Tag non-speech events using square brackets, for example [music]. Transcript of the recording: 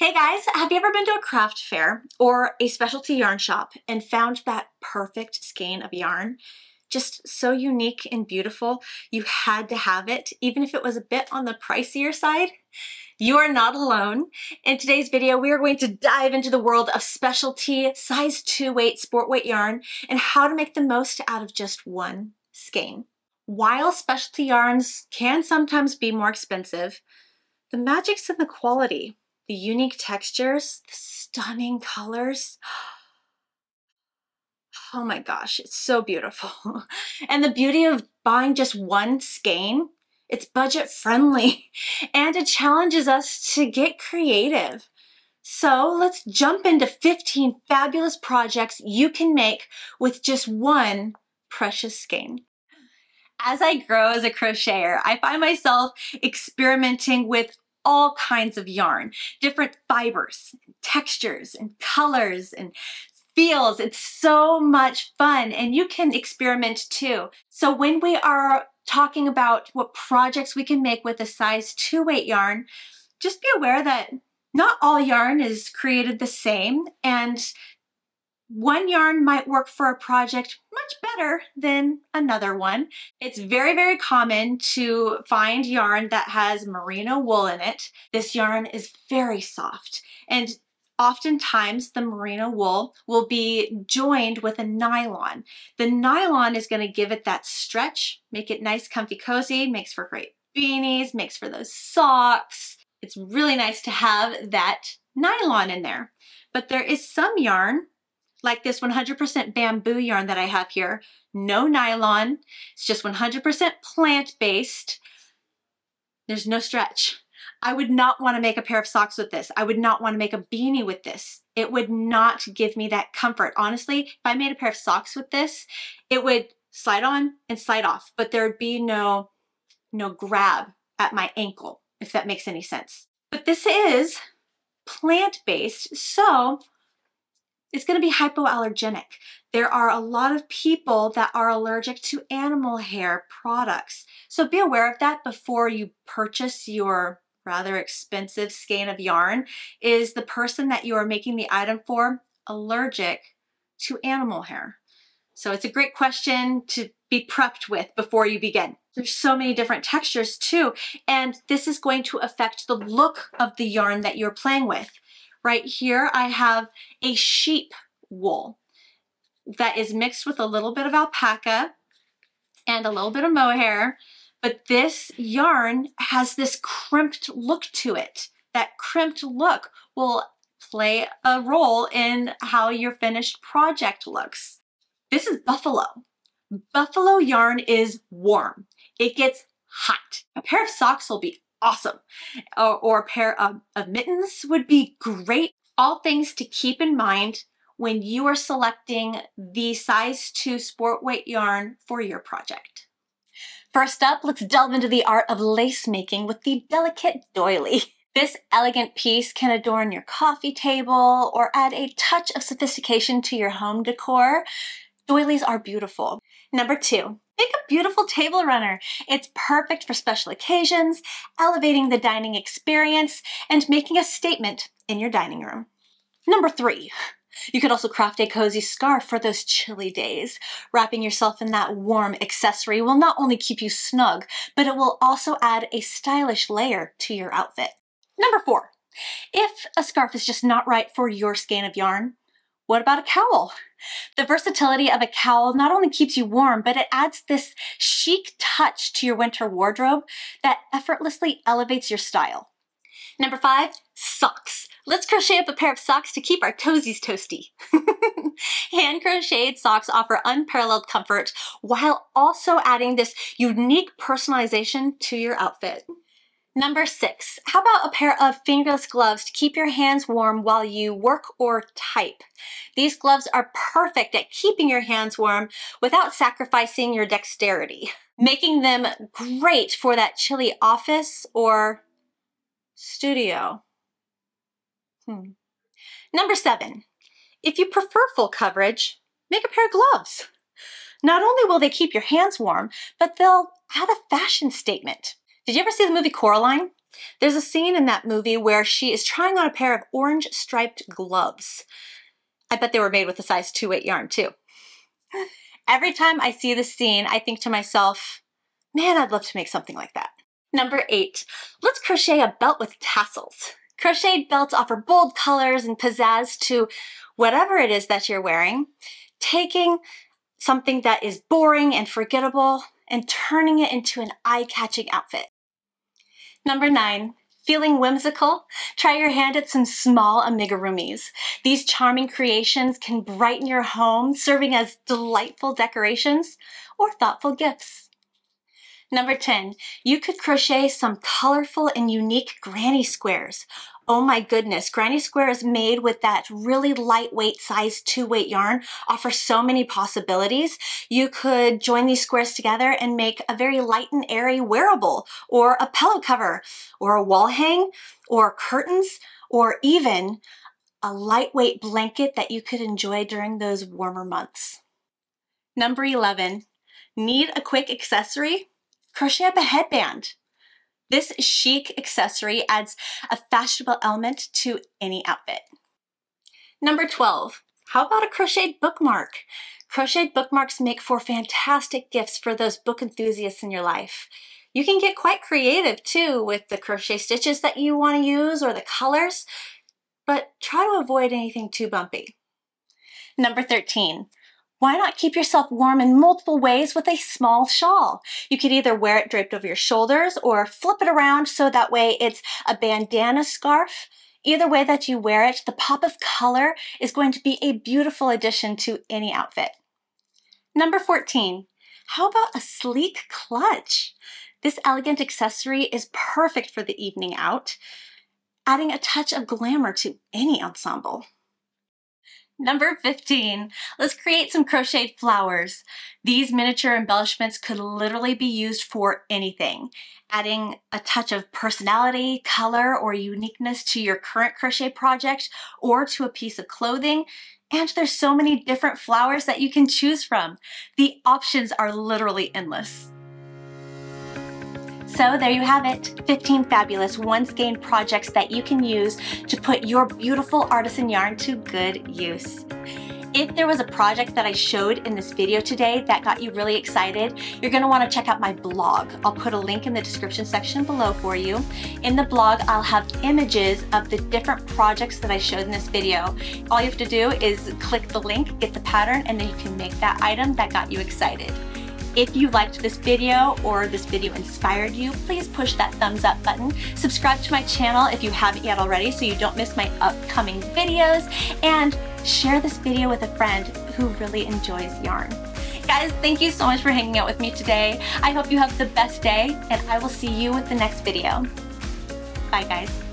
Hey guys, have you ever been to a craft fair or a specialty yarn shop and found that perfect skein of yarn? Just so unique and beautiful, you had to have it, even if it was a bit on the pricier side? You are not alone. In today's video, we are going to dive into the world of specialty size 2 weight sport weight yarn and how to make the most out of just one skein. While specialty yarns can sometimes be more expensive, the magic's in the quality the unique textures, the stunning colors. [gasps] Oh my gosh, it's so beautiful. [laughs] and the beauty of buying just one skein, it's budget friendly [laughs] and it challenges us to get creative. So let's jump into 15 fabulous projects you can make with just one precious skein. As I grow as a crocheter, I find myself experimenting with all kinds of yarn, different fibers, textures, and colors, and feels. It's so much fun, and you can experiment too. So when we are talking about what projects we can make with a size 2 weight yarn, just be aware that not all yarn is created the same, and one yarn might work for a project much better than another one. It's very, very common to find yarn that has merino wool in it. This yarn is very soft and oftentimes the merino wool will be joined with a nylon. The nylon is going to give it that stretch, make it nice, comfy, cozy, makes for great beanies, makes for those socks. It's really nice to have that nylon in there. But there is some yarn like this 100% bamboo yarn that I have here. No nylon. It's just 100% plant-based. There's no stretch. I would not want to make a pair of socks with this. I would not want to make a beanie with this. It would not give me that comfort. Honestly, if I made a pair of socks with this, it would slide on and slide off, but there would be no, no grab at my ankle, if that makes any sense. But this is plant-based, so it's going to be hypoallergenic. There are a lot of people that are allergic to animal hair products. So be aware of that before you purchase your rather expensive skein of yarn. Is the person that you are making the item for allergic to animal hair? So it's a great question to be prepped with before you begin. There's so many different textures too, and this is going to affect the look of the yarn that you're playing with. Right here, I have a sheep wool that is mixed with a little bit of alpaca and a little bit of mohair, but this yarn has this crimped look to it. That crimped look will play a role in how your finished project looks. This is buffalo. Buffalo yarn is warm. It gets hot. A pair of socks will be awesome. Or, or a pair of, of mittens would be great. All things to keep in mind when you are selecting the size 2 sport weight yarn for your project. First up, let's delve into the art of lace making with the delicate doily. This elegant piece can adorn your coffee table or add a touch of sophistication to your home decor. Doilies are beautiful. Number two, Make a beautiful table runner. It's perfect for special occasions, elevating the dining experience, and making a statement in your dining room. Number three, you could also craft a cozy scarf for those chilly days. Wrapping yourself in that warm accessory will not only keep you snug, but it will also add a stylish layer to your outfit. Number four, if a scarf is just not right for your skein of yarn, what about a cowl? The versatility of a cowl not only keeps you warm, but it adds this chic touch to your winter wardrobe that effortlessly elevates your style. Number five, socks. Let's crochet up a pair of socks to keep our toesies toasty. [laughs] Hand crocheted socks offer unparalleled comfort while also adding this unique personalization to your outfit. Number six, how about a pair of fingerless gloves to keep your hands warm while you work or type? These gloves are perfect at keeping your hands warm without sacrificing your dexterity, making them great for that chilly office or studio. Hmm. Number seven, if you prefer full coverage, make a pair of gloves. Not only will they keep your hands warm, but they'll add a fashion statement. Did you ever see the movie Coraline? There's a scene in that movie where she is trying on a pair of orange striped gloves. I bet they were made with a size 2 weight yarn too. Every time I see this scene, I think to myself, man, I'd love to make something like that. Number eight, let's crochet a belt with tassels. Crocheted belts offer bold colors and pizzazz to whatever it is that you're wearing, taking something that is boring and forgettable and turning it into an eye-catching outfit. Number nine, feeling whimsical? Try your hand at some small amigurumis. These charming creations can brighten your home, serving as delightful decorations or thoughtful gifts. Number 10, you could crochet some colorful and unique granny squares. Oh my goodness, granny squares made with that really lightweight size two weight yarn offer so many possibilities. You could join these squares together and make a very light and airy wearable or a pillow cover or a wall hang or curtains or even a lightweight blanket that you could enjoy during those warmer months. Number 11, need a quick accessory? Crochet up a headband. This chic accessory adds a fashionable element to any outfit. Number 12, how about a crocheted bookmark? Crocheted bookmarks make for fantastic gifts for those book enthusiasts in your life. You can get quite creative too with the crochet stitches that you want to use or the colors, but try to avoid anything too bumpy. Number 13, why not keep yourself warm in multiple ways with a small shawl? You could either wear it draped over your shoulders or flip it around so that way it's a bandana scarf. Either way that you wear it, the pop of color is going to be a beautiful addition to any outfit. Number 14, how about a sleek clutch? This elegant accessory is perfect for the evening out, adding a touch of glamour to any ensemble. Number 15, let's create some crocheted flowers. These miniature embellishments could literally be used for anything, adding a touch of personality, color, or uniqueness to your current crochet project or to a piece of clothing. And there's so many different flowers that you can choose from. The options are literally endless. So there you have it, 15 fabulous one skein projects that you can use to put your beautiful artisan yarn to good use. If there was a project that I showed in this video today that got you really excited, you're gonna wanna check out my blog. I'll put a link in the description section below for you. In the blog, I'll have images of the different projects that I showed in this video. All you have to do is click the link, get the pattern, and then you can make that item that got you excited. If you liked this video or this video inspired you, please push that thumbs up button. Subscribe to my channel if you haven't yet already so you don't miss my upcoming videos. And share this video with a friend who really enjoys yarn. Guys, thank you so much for hanging out with me today. I hope you have the best day and I will see you with the next video. Bye guys.